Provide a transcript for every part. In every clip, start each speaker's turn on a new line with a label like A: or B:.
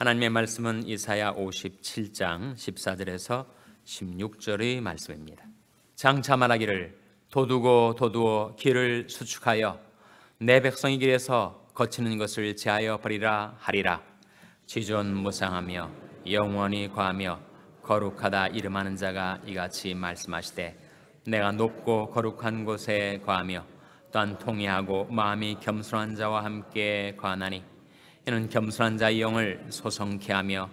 A: 하나님의 말씀은 이사야 57장 14절에서 16절의 말씀입니다. 장차 말하기를 도두고 도두어 길을 수축하여 내 백성의 길에서 거치는 것을 제하여 버리라 하리라. 지존 무상하며 영원히 과하며 거룩하다 이름하는 자가 이같이 말씀하시되 내가 높고 거룩한 곳에 과하며 또한 통회하고 마음이 겸손한 자와 함께 과하나니 이는 겸손한 자의 영을 소성케 하며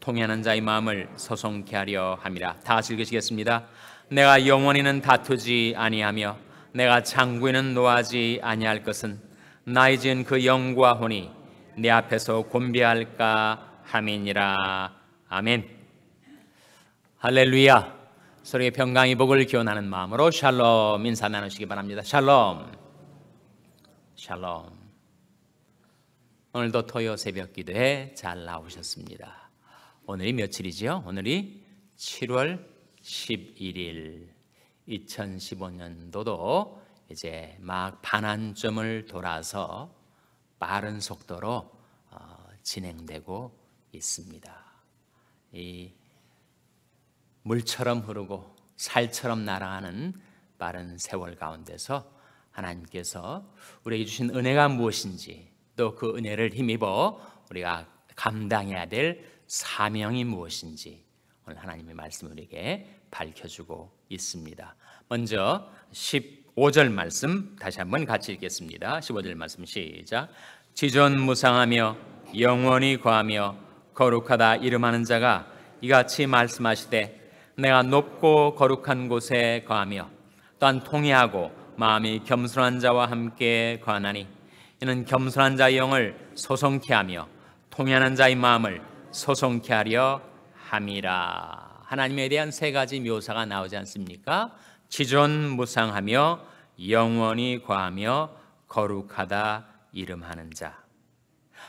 A: 통회하는 자의 마음을 소성케 하려 함이라. 다 같이 읽으시겠습니다. 내가 영원히는 다투지 아니하며 내가 장구에는 노하지 아니할 것은 나의 지은 그 영과 혼이 내 앞에서 곤비할까 함이니라. 아멘. 할렐루야. 서로의 평강의 복을 기원하는 마음으로 샬롬 인사 나누시기 바랍니다. 샬롬. 샬롬 오늘도 토요 새벽 기도에 잘 나오셨습니다. 오늘이 며칠이지요? 오늘이 7월 11일 2015년도도 이제 막 반환점을 돌아서 빠른 속도로 어, 진행되고 있습니다. 이 물처럼 흐르고 살처럼 날아가는 빠른 세월 가운데서 하나님께서 우리에게 주신 은혜가 무엇인지 또 그 은혜를 힘입어 우리가 감당해야 될 사명이 무엇인지 오늘 하나님의 말씀 우리에게 밝혀주고 있습니다. 먼저 15절 말씀 다시 한번 같이 읽겠습니다. 15절 말씀 시작. 지존 무상하며 영원히 거하며 거룩하다 이름하는 자가 이같이 말씀하시되 내가 높고 거룩한 곳에 거하며 또한 통회하고 마음이 겸손한 자와 함께 거하나니 이는 겸손한 자의 영을 소송케 하며 통연한 자의 마음을 소송케 하려 함이라. 하나님에 대한 세 가지 묘사가 나오지 않습니까? 지존 무상하며 영원히 과하며 거룩하다 이름하는 자.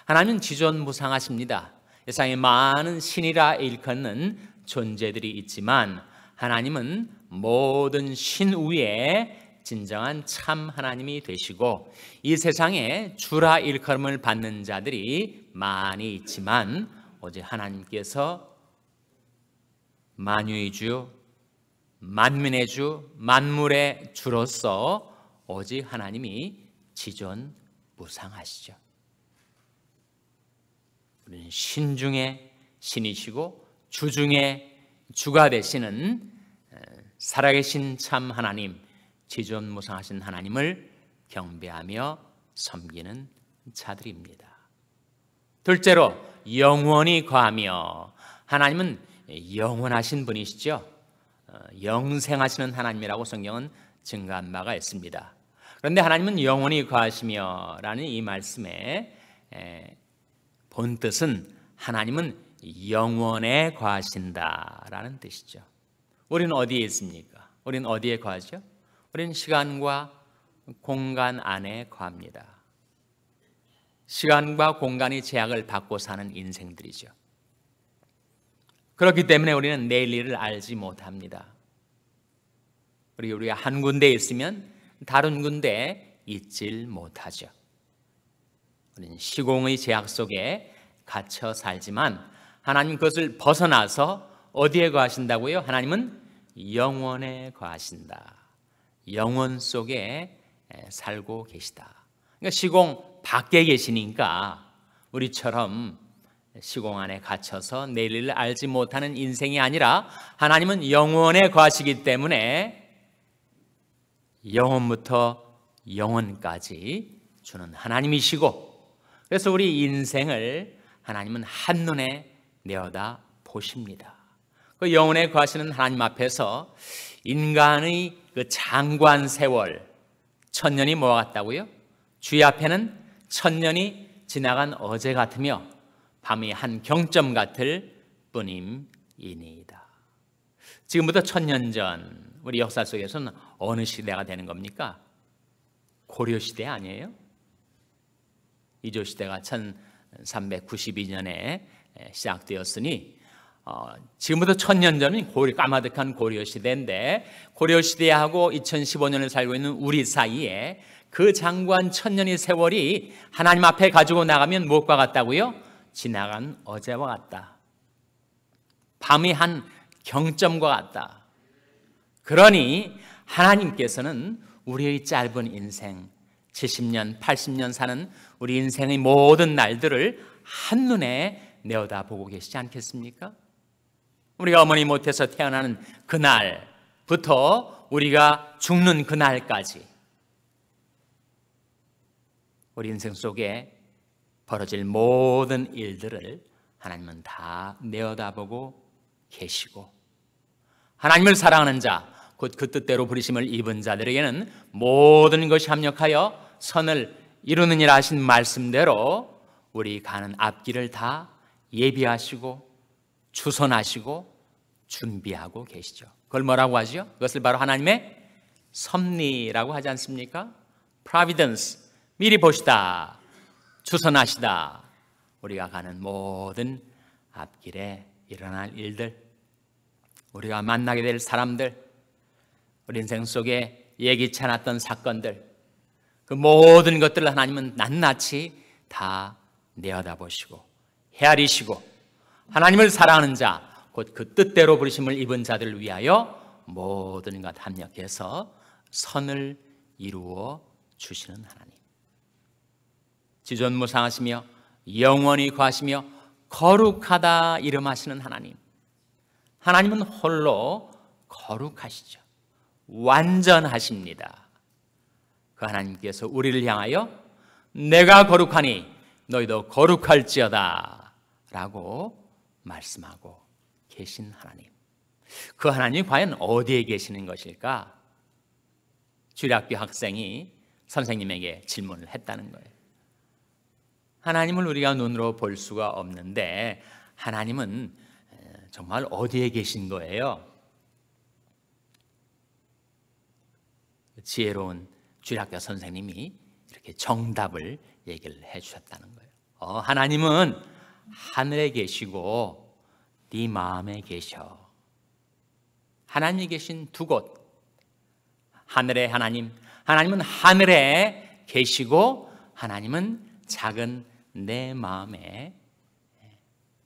A: 하나님은 지존 무상하십니다. 세상에 많은 신이라 일컫는 존재들이 있지만 하나님은 모든 신 위에 진정한 참 하나님이 되시고 이 세상에 주라 일컬음을 받는 자들이 많이 있지만 오직 하나님께서 만유의 주, 만민의 주, 만물의 주로서 오직 하나님이 지존 무상하시죠. 우리는 신 중에 신이시고 주 중에 주가 되시는 살아계신 참 하나님 지존무상하신 하나님을 경배하며 섬기는 자들입니다. 둘째로 영원히 과하며 하나님은 영원하신 분이시죠. 어, 영생하시는 하나님이라고 성경은 증가한 바가 있습니다. 그런데 하나님은 영원히 과하시며라는 이 말씀의 본 뜻은 하나님은 영원에 과하신다라는 뜻이죠. 우리는 어디에 있습니까? 우리는 어디에 과하죠? 우리는 시간과 공간 안에 거합니다. 시간과 공간이 제약을 받고 사는 인생들이죠. 그렇기 때문에 우리는 내일 일을 알지 못합니다. 우리 우리가 한 군데에 있으면 다른 군데에 있질 못하죠. 우리는 시공의 제약 속에 갇혀 살지만 하나님 그것을 벗어나서 어디에 거하신다고요? 하나님은 영원에 거하신다. 영원 속에 살고 계시다. 그러니까 시공 밖에 계시니까 우리처럼 시공 안에 갇혀서 내일을 알지 못하는 인생이 아니라 하나님은 영원에 거하시기 때문에 영원부터 영원까지 주는 하나님이시고 그래서 우리 인생을 하나님은 한눈에 내어다 보십니다. 그 영원에 거하시는 하나님 앞에서 인간의 그 장관 세월 천년이 뭐와 같다고요? 주의 앞에는 천년이 지나간 어제 같으며 밤이 한 경점 같을 뿐임이니이다. 지금부터 천년 전 우리 역사 속에서는 어느 시대가 되는 겁니까? 고려 시대 아니에요? 이조 시대가 1392년에 시작되었으니 어, 지금부터 천년 전은 고려, 까마득한 고려 시대인데 고려 시대하고 2015년을 살고 있는 우리 사이에 그 장관 천년의 세월이 하나님 앞에 가지고 나가면 무엇과 같다고요? 지나간 어제와 같다. 밤이 한 경점과 같다. 그러니 하나님께서는 우리의 짧은 인생, 70년, 80년 사는 우리 인생의 모든 날들을 한눈에 내어다보고 계시지 않겠습니까? 우리가 어머니 못해서 태어나는 그날부터 우리가 죽는 그날까지 우리 인생 속에 벌어질 모든 일들을 하나님은 다 내어다보고 계시고 하나님을 사랑하는 자, 곧 그 뜻대로 부르심을 입은 자들에게는 모든 것이 합력하여 선을 이루느니라 하신 말씀대로 우리 가는 앞길을 다 예비하시고 주선하시고 준비하고 계시죠. 그걸 뭐라고 하죠? 그것을 바로 하나님의 섭리라고 하지 않습니까? providence 미리 보시다 주선하시다 우리가 가는 모든 앞길에 일어날 일들 우리가 만나게 될 사람들 우리 인생 속에 예기치 않았던 사건들 그 모든 것들을 하나님은 낱낱이 다 내어다보시고 헤아리시고 하나님을 사랑하는 자, 곧 그 뜻대로 부르심을 입은 자들을 위하여 모든 것 합력해서 선을 이루어 주시는 하나님. 지존무상하시며 영원히 과하시며 거룩하다 이름하시는 하나님. 하나님은 홀로 거룩하시죠. 완전하십니다. 그 하나님께서 우리를 향하여 내가 거룩하니 너희도 거룩할지어다 라고 말씀하고 계신 하나님. 그 하나님이 과연 어디에 계시는 것일까? 주일학교 학생이 선생님에게 질문을 했다는 거예요. 하나님을 우리가 눈으로 볼 수가 없는데 하나님은 정말 어디에 계신 거예요? 지혜로운 주일학교 선생님이 이렇게 정답을 얘기를 해 주셨다는 거예요. 어, 하나님은 하늘에 계시고 네 마음에 계셔. 하나님이 계신 두 곳. 하늘의 하나님, 하나님은 하늘에 계시고 하나님은 작은 내 마음에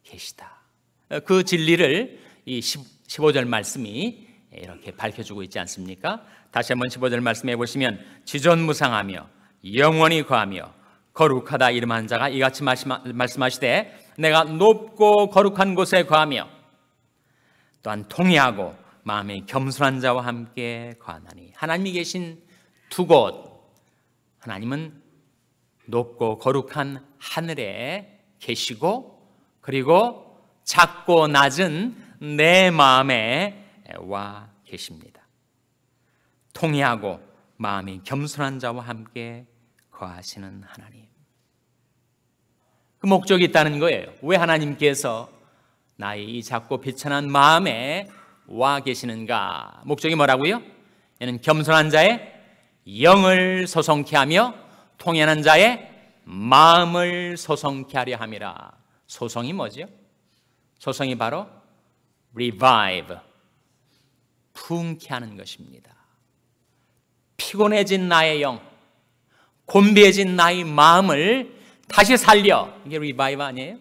A: 계시다. 그 진리를 이 15절 말씀이 이렇게 밝혀주고 있지 않습니까? 다시 한번 15절 말씀해 보시면 지존무상하며 영원히 거하며 거룩하다 이름한 자가 이같이 말씀하시되 내가 높고 거룩한 곳에 거하며 또한 통회하고 마음에 겸손한 자와 함께 거하나니 하나님이 계신 두 곳 하나님은 높고 거룩한 하늘에 계시고 그리고 작고 낮은 내 마음에 와 계십니다. 통회하고 마음이 겸손한 자와 함께 거하시는 하나님. 그 목적이 있다는 거예요. 왜 하나님께서 나의 이 작고 비천한 마음에 와 계시는가? 목적이 뭐라고요? 이는 겸손한 자의 영을 소생케 하며 통회한 자의 마음을 소생케 하려 함이라. 소생이 뭐죠? 소생이 바로 revive, 부흥케 하는 것입니다. 피곤해진 나의 영, 곤비해진 나의 마음을 다시 살려. 이게 revive 아니에요?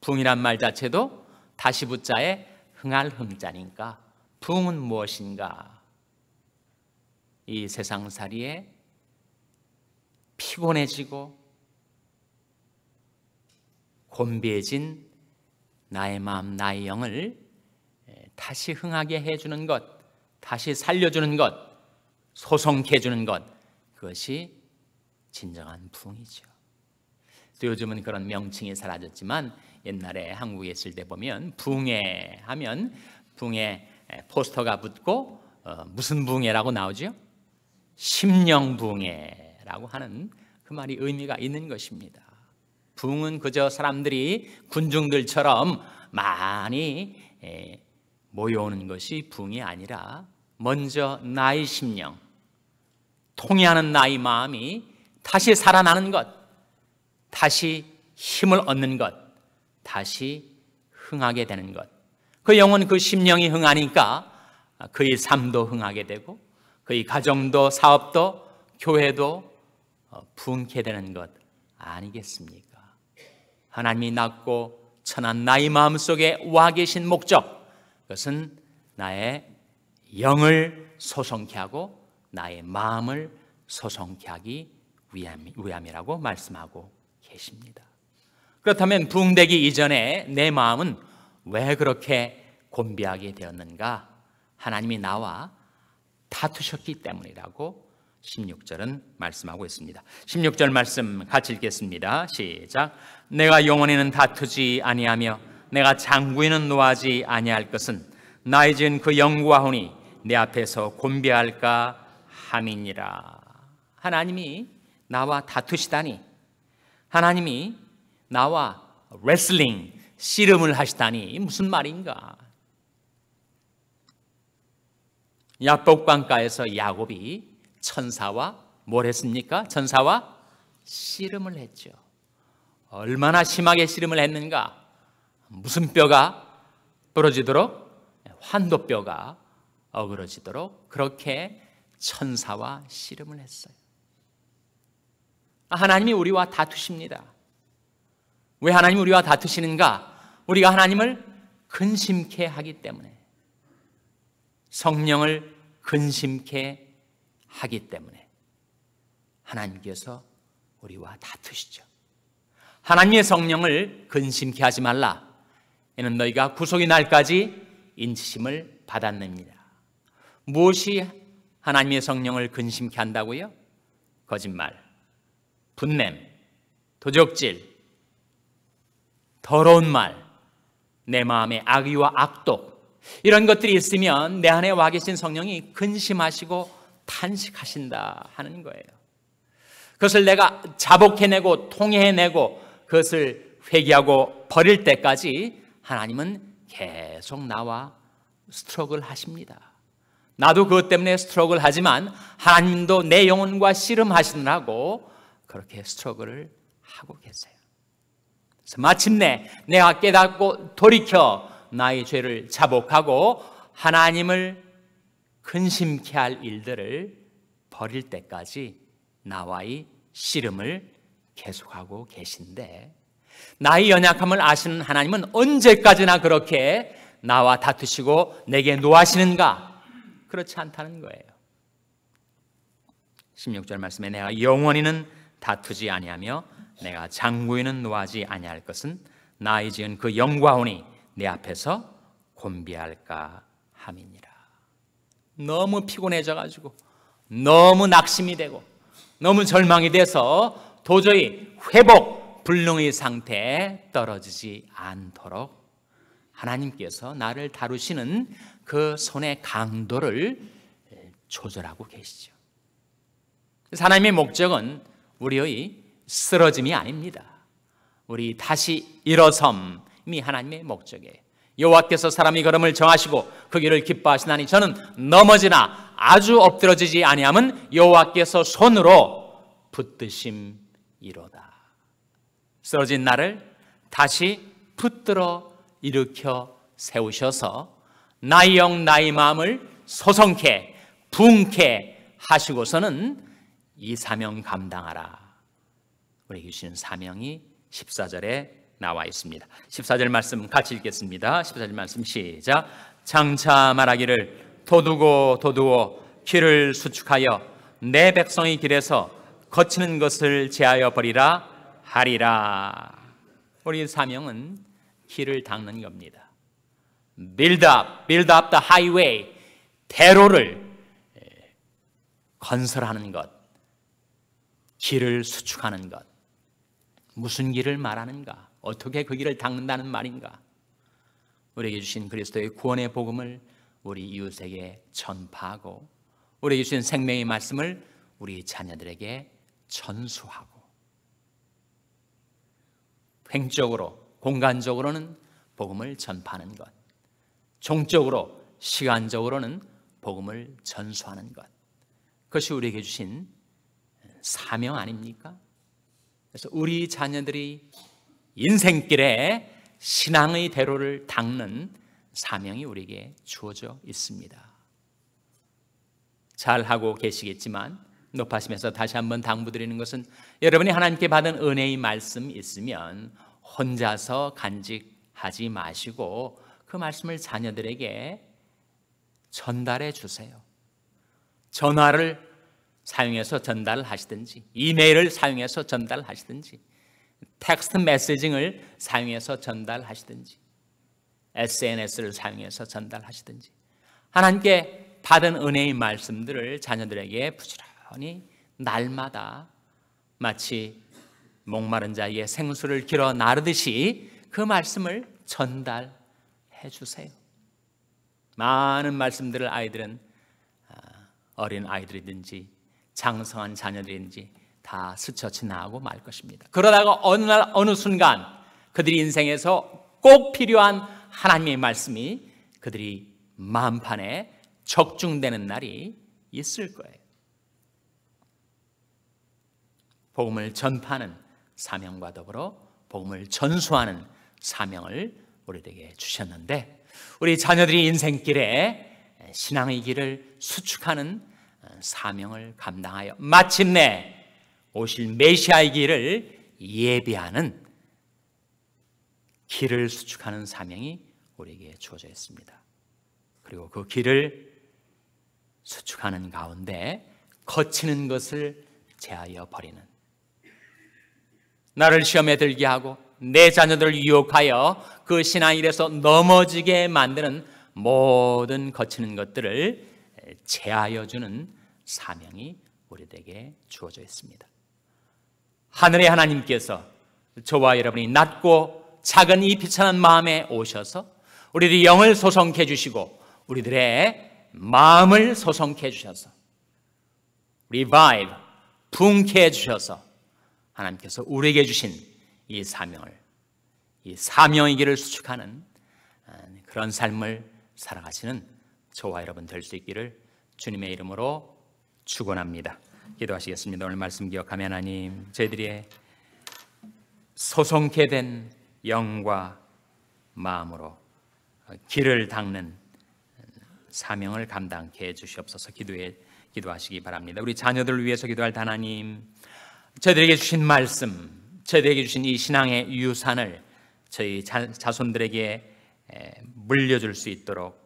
A: 붕이란 말 자체도 다시 붙자에 흥할 흥자니까 붕은 무엇인가? 이 세상살이에 피곤해지고 곤비해진 나의 마음, 나의 영을 다시 흥하게 해주는 것, 다시 살려주는 것, 소송케 해주는 것, 그것이 진정한 부흥이죠. 또 요즘은 그런 명칭이 사라졌지만 옛날에 한국에 있을 때 보면 붕해 하면 붕해 포스터가 붙고 어, 무슨 붕해라고 나오죠? 심령 붕해라고 하는 그 말이 의미가 있는 것입니다. 붕은 그저 사람들이 군중들처럼 많이 에, 모여오는 것이 붕이 아니라 먼저 나의 심령, 통해하는 나의 마음이 다시 살아나는 것, 다시 힘을 얻는 것, 다시 흥하게 되는 것. 그 영혼, 그 심령이 흥하니까 그의 삶도 흥하게 되고 그의 가정도 사업도 교회도 어, 부흥케 되는 것 아니겠습니까? 하나님이 낳고 천한 나의 마음속에 와 계신 목적 그것은 나의 영을 소성케 하고 나의 마음을 소성케 하기 위함이라고 말씀하고 계십니다. 그렇다면 붕대기 이전에 내 마음은 왜 그렇게 곤비하게 되었는가? 하나님이 나와 다투셨기 때문이라고 16절은 말씀하고 있습니다. 16절 말씀 같이 읽겠습니다. 시작. 내가 영원히는 다투지 아니하며 내가 장구에는 노하지 아니할 것은 나의 지은 그 영과 혼이 내 앞에서 곤비할까 함이니라. 하나님이 나와 다투시다니 하나님이 나와 레슬링 씨름을 하시다니 무슨 말인가? 야복강가에서 야곱이 천사와 뭘 했습니까? 천사와 씨름을 했죠. 얼마나 심하게 씨름을 했는가? 무슨 뼈가 부러지도록 환도뼈가 어그러지도록 그렇게 천사와 씨름을 했어요. 하나님이 우리와 다투십니다. 왜 하나님 우리와 다투시는가? 우리가 하나님을 근심케 하기 때문에 성령을 근심케 하기 때문에 하나님께서 우리와 다투시죠. 하나님의 성령을 근심케 하지 말라. 이는 너희가 구속의 날까지 인치심을 받았느니라. 무엇이 하나님의 성령을 근심케 한다고요? 거짓말, 분냄, 도적질, 더러운 말, 내 마음의 악의와 악독 이런 것들이 있으면 내 안에 와 계신 성령이 근심하시고 탄식하신다 하는 거예요. 그것을 내가 자복해내고 통해내고 그것을 회개하고 버릴 때까지 하나님은 계속 나와 스트럭을 하십니다. 나도 그것 때문에 스트럭을 하지만 하나님도 내 영혼과 씨름하시느라고 그렇게 스트럭을 하고 계세요. 마침내 내가 깨닫고 돌이켜 나의 죄를 자복하고 하나님을 근심케 할 일들을 버릴 때까지 나와의 씨름을 계속하고 계신데 나의 연약함을 아시는 하나님은 언제까지나 그렇게 나와 다투시고 내게 노하시는가? 그렇지 않다는 거예요. 16절 말씀에 내가 영원히는 다투지 아니하며 내가 장구에는 노하지 아니할 것은 나의 지은 그 영과오니 내 앞에서 곤비할까 함이니라. 너무 피곤해져 가지고 너무 낙심이 되고 너무 절망이 돼서 도저히 회복 불능의 상태에 떨어지지 않도록 하나님께서 나를 다루시는 그 손의 강도를 조절하고 계시죠. 하나님의 목적은 우리의 쓰러짐이 아닙니다. 우리 다시 일어섬이 하나님의 목적이에요. 여호와께서 사람이 걸음을 정하시고 그 길을 기뻐하시나니 저는 넘어지나 아주 엎드러지지 아니함은 여호와께서 손으로 붙드심이로다. 쓰러진 나를 다시 붙들어 일으켜 세우셔서 나의 영 나의 마음을 소성케 붕케 하시고서는 이 사명 감당하라. 우리에게 주시는 사명이 14절에 나와 있습니다. 14절 말씀 같이 읽겠습니다. 14절 말씀 시작. 장차 말하기를 도두고 도두어 길을 수축하여 내 백성의 길에서 거치는 것을 제하여 버리라 하리라. 우리 사명은 길을 닦는 겁니다. build up, build up the highway. 대로를 건설하는 것. 길을 수축하는 것. 무슨 길을 말하는가? 어떻게 그 길을 닦는다는 말인가? 우리에게 주신 그리스도의 구원의 복음을 우리 이웃에게 전파하고 우리에게 주신 생명의 말씀을 우리 자녀들에게 전수하고 횡적으로 공간적으로는 복음을 전파하는 것 종적으로 시간적으로는 복음을 전수하는 것 그것이 우리에게 주신 사명 아닙니까? 그래서 우리 자녀들이 인생길에 신앙의 대로를 닦는 사명이 우리에게 주어져 있습니다. 잘 하고 계시겠지만 높아시면서 다시 한번 당부드리는 것은 여러분이 하나님께 받은 은혜의 말씀 있으면 혼자서 간직하지 마시고 그 말씀을 자녀들에게 전달해 주세요. 전화를 사용해서 전달하시든지 이메일을 사용해서 전달하시든지 텍스트 메시징을 사용해서 전달하시든지 SNS를 사용해서 전달하시든지 하나님께 받은 은혜의 말씀들을 자녀들에게 부지런히 날마다 마치 목마른 자의 생수를 길어 나르듯이 그 말씀을 전달해 주세요. 많은 말씀들을 아이들은 아, 어린 아이들이든지 장성한 자녀들인지 다 스쳐 지나고 말 것입니다. 그러다가 어느 날 어느 순간 그들이 인생에서 꼭 필요한 하나님의 말씀이 그들이 마음판에 적중되는 날이 있을 거예요. 복음을 전파하는 사명과 더불어 복음을 전수하는 사명을 우리에게 주셨는데 우리 자녀들이 인생길에 신앙의 길을 수축하는 사명을 감당하여 마침내 오실 메시아의 길을 예비하는 길을 수축하는 사명이 우리에게 주어져 있습니다. 그리고 그 길을 수축하는 가운데 거치는 것을 제하여 버리는 나를 시험에 들게 하고 내 자녀들을 유혹하여 그 신앙 일에서 넘어지게 만드는 모든 거치는 것들을 제하여 주는 사명이 우리에게 주어져 있습니다. 하늘의 하나님께서 저와 여러분이 낮고 작은 이 비천한 마음에 오셔서 우리들의 영을 소성케 해 주시고 우리들의 마음을 소성케 해 주셔서 revive 붕케 해 주셔서 하나님께서 우리에게 주신 이 사명을 이 사명의 길을 수축하는 아, 그런 삶을 살아가시는 저와 여러분 될 수 있기를 주님의 이름으로 축원합니다. 기도하시겠습니다. 오늘 말씀 기억하면 하나님 저희들이 소송케 된 영과 마음으로 길을 닦는 사명을 감당케 해 주시옵소서 기도해 기도하시기 바랍니다. 우리 자녀들을 위해서 기도할 하나님 저희들에게 주신 말씀 저희들에게 주신 이 신앙의 유산을 저희 자, 자손들에게 물려줄 수 있도록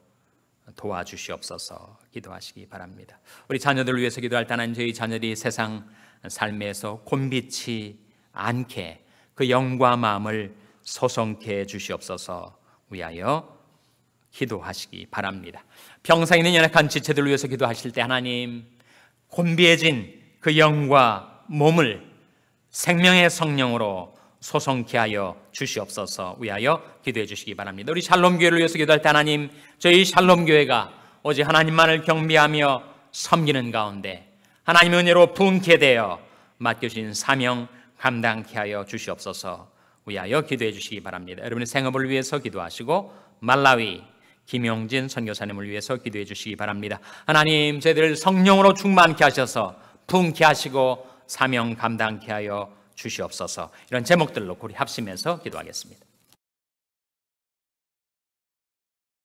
A: 도와주시옵소서 기도하시기 바랍니다. 우리 자녀들을 위해서 기도할 때는 저희 자녀들이 세상 삶에서 곤비치 않게 그 영과 마음을 소성케 주시옵소서 위하여 기도하시기 바랍니다. 평생 있는 연약한 지체들을 위해서 기도하실 때 하나님 곤비해진 그 영과 몸을 생명의 성령으로 소성케 하여 주시옵소서 위하여 기도해 주시기 바랍니다. 우리 샬롬 교회를 위해서 기도할 때 하나님 저희 샬롬 교회가 오직 하나님만을 경배하며 섬기는 가운데 하나님의 은혜로 분케 되어 맡겨진 사명 감당케 하여 주시옵소서 위하여 기도해 주시기 바랍니다. 여러분의 생업을 위해서 기도하시고 말라위 김용진 선교사님을 위해서 기도해 주시기 바랍니다. 하나님 저희들을 성령으로 충만케 하셔서 분케 하시고 사명 감당케 하여 주시옵소서 이런 제목들로 우리 합심해서 기도하겠습니다.